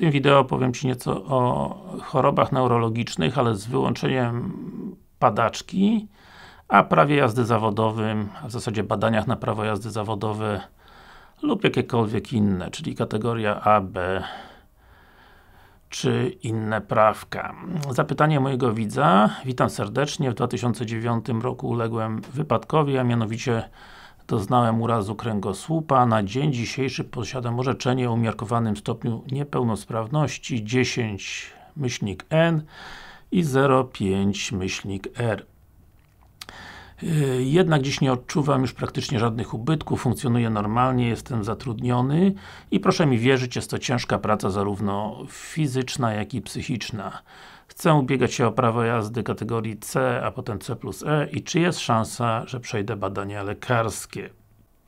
tym wideo powiem Ci nieco o chorobach neurologicznych, ale z wyłączeniem padaczki, a prawie jazdy zawodowym, a w zasadzie badaniach na prawo jazdy zawodowe lub jakiekolwiek inne, czyli kategoria A, B czy inne prawka. Zapytanie mojego widza. Witam serdecznie. W 2009 roku uległem wypadkowi, a mianowicie doznałem urazu kręgosłupa. Na dzień dzisiejszy posiadam orzeczenie o umiarkowanym stopniu niepełnosprawności 10 myślnik N i 0,5 myślnik R. Jednak dziś nie odczuwam już praktycznie żadnych ubytków, funkcjonuję normalnie, jestem zatrudniony i proszę mi wierzyć, jest to ciężka praca zarówno fizyczna, jak i psychiczna. Chcę ubiegać się o prawo jazdy kategorii C, a potem C plus E i czy jest szansa, że przejdę badania lekarskie?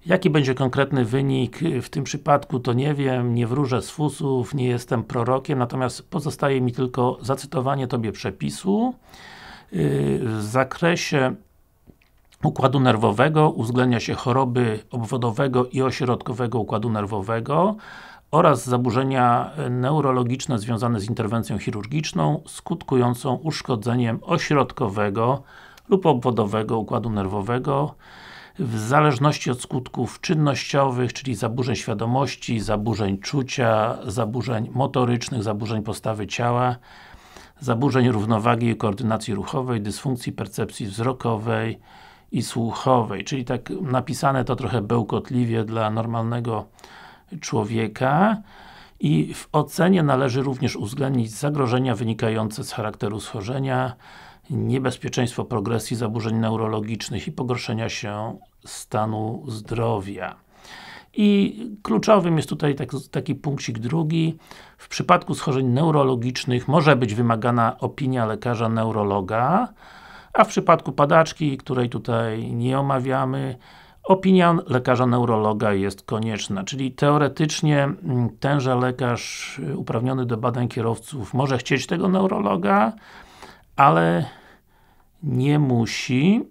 Jaki będzie konkretny wynik w tym przypadku, to nie wiem, nie wróżę z fusów, nie jestem prorokiem, natomiast pozostaje mi tylko zacytowanie Tobie przepisu. W zakresie układu nerwowego uwzględnia się choroby obwodowego i ośrodkowego układu nerwowego oraz zaburzenia neurologiczne związane z interwencją chirurgiczną skutkującą uszkodzeniem ośrodkowego lub obwodowego układu nerwowego w zależności od skutków czynnościowych, czyli zaburzeń świadomości, zaburzeń czucia, zaburzeń motorycznych, zaburzeń postawy ciała, zaburzeń równowagi i koordynacji ruchowej, dysfunkcji percepcji wzrokowej, i słuchowej, czyli tak napisane to trochę bełkotliwie dla normalnego człowieka i w ocenie należy również uwzględnić zagrożenia wynikające z charakteru schorzenia, niebezpieczeństwo progresji zaburzeń neurologicznych i pogorszenia się stanu zdrowia. I kluczowym jest tutaj tak, taki punkcik drugi. W przypadku schorzeń neurologicznych może być wymagana opinia lekarza neurologa, a w przypadku padaczki, której tutaj nie omawiamy, opinia lekarza neurologa jest konieczna, czyli teoretycznie mm, tenże lekarz y, uprawniony do badań kierowców może chcieć tego neurologa, ale nie musi.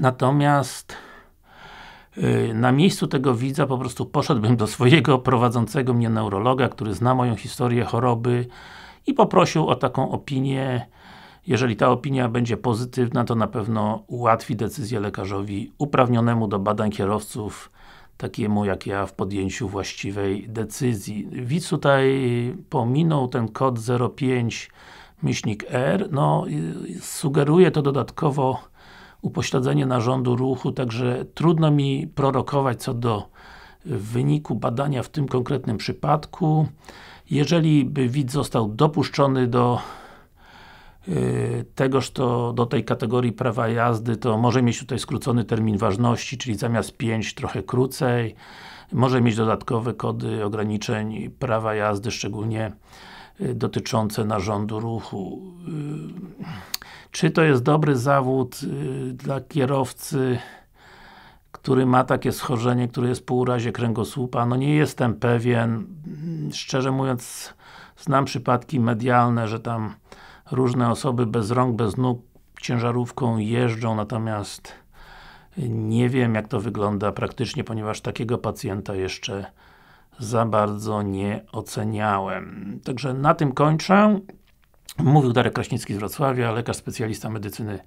Natomiast y, na miejscu tego widza po prostu poszedłbym do swojego prowadzącego mnie neurologa, który zna moją historię choroby i poprosił o taką opinię jeżeli ta opinia będzie pozytywna, to na pewno ułatwi decyzję lekarzowi uprawnionemu do badań kierowców, takiemu jak ja, w podjęciu właściwej decyzji. Widz tutaj pominął ten kod 05 myślnik R, no sugeruje to dodatkowo upośledzenie narządu ruchu, także trudno mi prorokować co do wyniku badania w tym konkretnym przypadku. Jeżeli by widz został dopuszczony do tegoż to do tej kategorii prawa jazdy to może mieć tutaj skrócony termin ważności, czyli zamiast 5 trochę krócej, może mieć dodatkowe kody ograniczeń prawa jazdy, szczególnie y, dotyczące narządu ruchu. Y, czy to jest dobry zawód dla kierowcy, który ma takie schorzenie, które jest po urazie kręgosłupa? No nie jestem pewien. Szczerze mówiąc, znam przypadki medialne, że tam różne osoby bez rąk, bez nóg ciężarówką jeżdżą, natomiast nie wiem jak to wygląda praktycznie, ponieważ takiego pacjenta jeszcze za bardzo nie oceniałem. Także na tym kończę. Mówił Darek Kraśnicki z Wrocławia, lekarz specjalista medycyny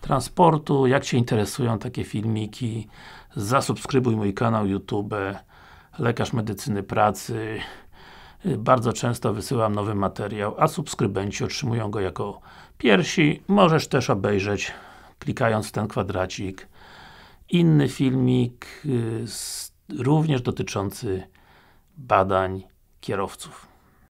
transportu. Jak Cię interesują takie filmiki, zasubskrybuj mój kanał YouTube Lekarz Medycyny Pracy bardzo często wysyłam nowy materiał, a subskrybenci otrzymują go jako pierwsi. Możesz też obejrzeć, klikając w ten kwadracik, inny filmik, y, również dotyczący badań kierowców.